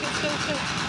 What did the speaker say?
go, go, go.